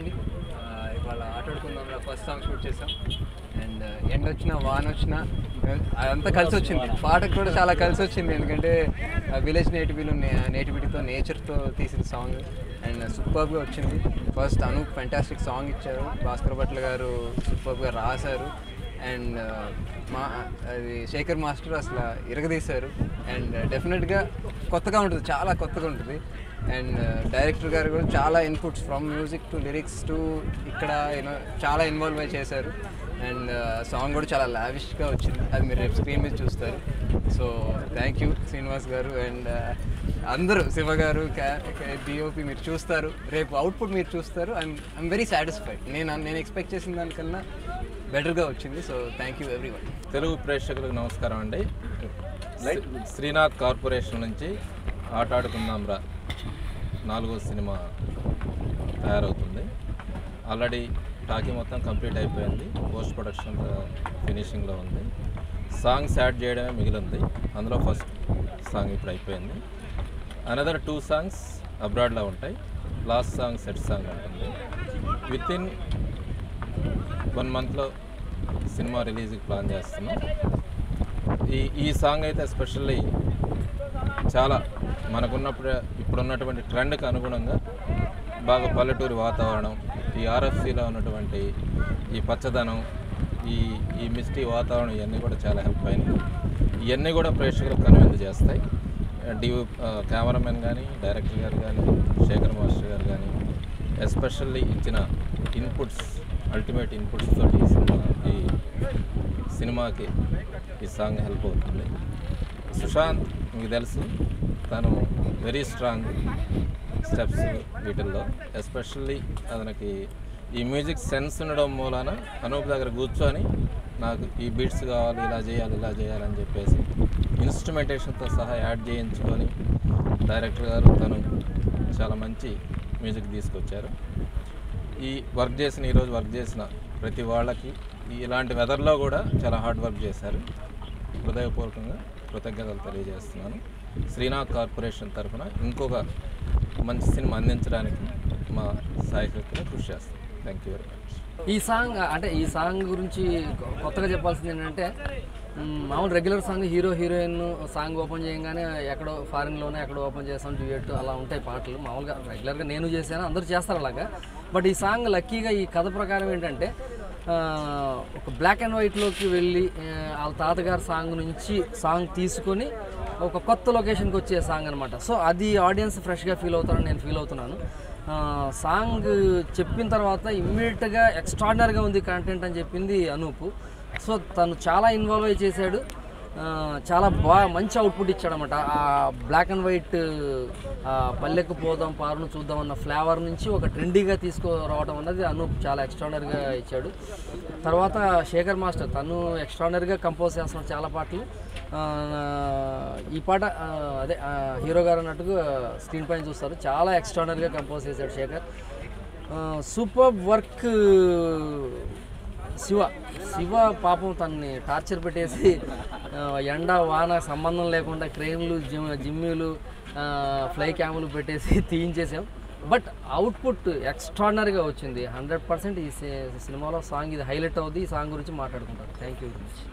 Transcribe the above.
అండి. ఇవాళ ఆటాడుకుందాం ఫస్ట్ సాంగ్ షూట్ చేసాం. అండ్ ఎండ్ uh, వచ్చినా వాన్ వచ్చినా అదంతా కలిసి వచ్చింది. పాటకు కూడా చాలా కలిసి వచ్చింది. ఎందుకంటే విలేజ్ నేటివిలో నేటివిటీతో నేచర్తో తీసిన సాంగ్ అండ్ సూపర్గా వచ్చింది. ఫస్ట్ అను ఫెంటాస్టిక్ సాంగ్ ఇచ్చారు. భాస్కర్ భట్ల గారు సూపర్గా రాశారు. అండ్ మా అది శేఖర్ మాస్టర్ అసలు ఇరగదీశారు. అండ్ డెఫినెట్గా కొత్తగా ఉంటుంది చాలా కొత్తగా ఉంటుంది. అండ్ డైరెక్టర్ గారు కూడా చాలా inputs from music to lyrics to ఇక్కడ యూనో చాలా ఇన్వాల్వ్ అయి చేశారు. అండ్ సాంగ్ కూడా చాలా లావిష్గా వచ్చింది. అది మీరు రేపు స్క్రీన్ మీద చూస్తారు. సో థ్యాంక్ యూ శ్రీనివాస్ గారు. అండ్ అందరూ శివ గారు డిఓపి మీరు చూస్తారు. రేపు అవుట్పుట్ మీరు చూస్తారు. ఐమ్ ఐమ్ వెరీ సాటిస్ఫైడ్ నేను నేను ఎక్స్పెక్ట్ చేసిన దానికన్నా బెటర్గా వచ్చింది. So thank you every one Telugu ప్రేక్షకులకు నమస్కారం అండి. శ్రీనాథ్ కార్పొరేషన్ నుంచి ఆటాడుకుందాం రా నాలుగో సినిమా తయారవుతుంది. ఆల్రెడీ టాకీ మొత్తం కంప్లీట్ అయిపోయింది. పోస్ట్ ప్రొడక్షన్ ఫినిషింగ్లో ఉంది. సాంగ్స్ యాడ్ చేయడమే మిగిలింది. అందులో ఫస్ట్ సాంగ్ ఇప్పుడు అయిపోయింది. అనదర్ టూ సాంగ్స్ అబ్రాడ్లో ఉంటాయి. లాస్ట్ సాంగ్ సెట్ సాంగ్ ఉంటుంది విత్ ఇన్ వన్ మంత్లో సినిమా రిలీజ్కి ప్లాన్ చేస్తున్నాం. ఈ ఈ సాంగ్ అయితే ఎస్పెషల్లీ చాలా మనకున్నప్పుడు ఇప్పుడున్నటువంటి ట్రెండ్కి అనుగుణంగా బాగా పల్లెటూరి వాతావరణం ఈ ఆర్ఎఫ్సిలో ఉన్నటువంటి ఈ పచ్చదనం ఈ ఈ మిస్టీ వాతావరణం ఇవన్నీ కూడా చాలా హెల్ప్ అయినాయి. ఇవన్నీ కూడా ప్రేక్షకులకు కనువిందు చేస్తాయి. డి కెమెరామెన్ కానీ డైరెక్టర్ గారు కానీ శేఖర్ మాస్టర్ గారు కానీ ఎస్పెషల్లీ ఇచ్చిన ఇన్పుట్స్ అల్టిమేట్ ఇన్పుట్స్ తోటి ఈ సినిమా ఈ సినిమాకి ఈ సాంగ్ హెల్ప్ అవుతుంది. సుశాంత్ మీకు తెలుసు తను వెరీ స్ట్రాంగ్ స్టెప్స్ వీటిల్లో ఎస్పెషల్లీ అతనికి ఈ మ్యూజిక్ సెన్స్ ఉండడం మూలాన అనూప్ దగ్గర కూర్చొని నాకు ఈ బీట్స్ కావాలి ఇలా చేయాలి ఇలా చేయాలని చెప్పేసి ఇన్స్ట్రుమెంటేషన్తో సహా యాడ్ చేయించుకొని డైరెక్టర్ గారు తను చాలా మంచి మ్యూజిక్ తీసుకొచ్చారు. ఈ వర్క్ చేసిన ఈరోజు వర్క్ చేసిన ప్రతి వాళ్ళకి ఈ ఇలాంటి వెదర్లో కూడా చాలా హార్డ్ వర్క్ చేశారు. హృదయపూర్వకంగా కృతజ్ఞతలు తెలియజేస్తున్నాను. శ్రీనాథ్ కార్పొరేషన్ తరఫున ఇంకొక మంచి సినిమా అందించడానికి మా సాయశక్తిలో కృషి చేస్తాం. థ్యాంక్ యూ వెరీ మచ్ ఈ సాంగ్ అంటే ఈ సాంగ్ గురించి కొత్తగా చెప్పాల్సింది ఏంటంటే మామూలు regular song hero heroine song open చేయగానే ఎక్కడో ఫారిన్లోనే ఎక్కడో ఓపెన్ చేస్తాం డ్యూయట్ అలా ఉంటాయి పాటలు. మామూలుగా రెగ్యులర్గా నేను చేశాను అందరూ చేస్తారు అలాగా. బట్ ఈ సాంగ్ లక్కీగా ఈ కథ ప్రకారం ఏంటంటే ఒక బ్లాక్ అండ్ వైట్లోకి వెళ్ళి ఆ, వాళ్ళ తాతగారి సాంగ్ నుంచి సాంగ్ తీసుకొని ఒక కొత్త లొకేషన్కి వచ్చే సాంగ్ అనమాట సో అది ఆడియన్స్ ఫ్రెష్గా ఫీల్ అవుతారని నేను ఫీల్ అవుతున్నాను. సాంగ్ చెప్పిన తర్వాత ఇమ్మీడియట్గా ఎక్స్ట్రాడినరీగా ఉంది కంటెంట్ అని చెప్పింది అనూపు సో తను చాలా ఇన్వాల్వ్ అయి చేశాడు చాలా బాగా మంచి అవుట్పుట్ ఇచ్చాడనమాట ఆ బ్లాక్ అండ్ వైట్ పల్లెకు పోదాం పారును చూద్దాం అన్న ఫ్లేవర్ నుంచి ఒక ట్రెండీగా తీసుకురావడం అన్నది అనూప్ చాలా ఎక్స్ట్రానరీగా ఇచ్చాడు. తర్వాత శేఖర్ మాస్టర్ తను ఎక్స్ట్రానరీగా కంపోజ్ చేస్తున్నాడు చాలా పాటలు. ఈ పాట అదే హీరో గారు అన్నట్టుగా స్క్రీన్ పైన చూస్తారు. చాలా ఎక్స్ట్రానరీగా కంపోజ్ చేశాడు శేఖర్. సూపర్ వర్క్ శివ శివ పాపం తనని టార్చర్ పెట్టేసి ఎండ వాన సంబంధం లేకుండా క్రెయిన్లు జిమ్ జిమ్మిలు ఫ్లై క్యాములు పెట్టేసి తీయించేసాం. బట్ అవుట్పుట్ ఎక్స్ట్రాడినరీగా వచ్చింది. హండ్రెడ్ పర్సెంట్ ఈ సినిమాలో సాంగ్ ఇది హైలైట్ అవుద్ది. ఈ సాంగ్ గురించి మాట్లాడుకుంటారు థ్యాంక్ యూ వెరీ మచ్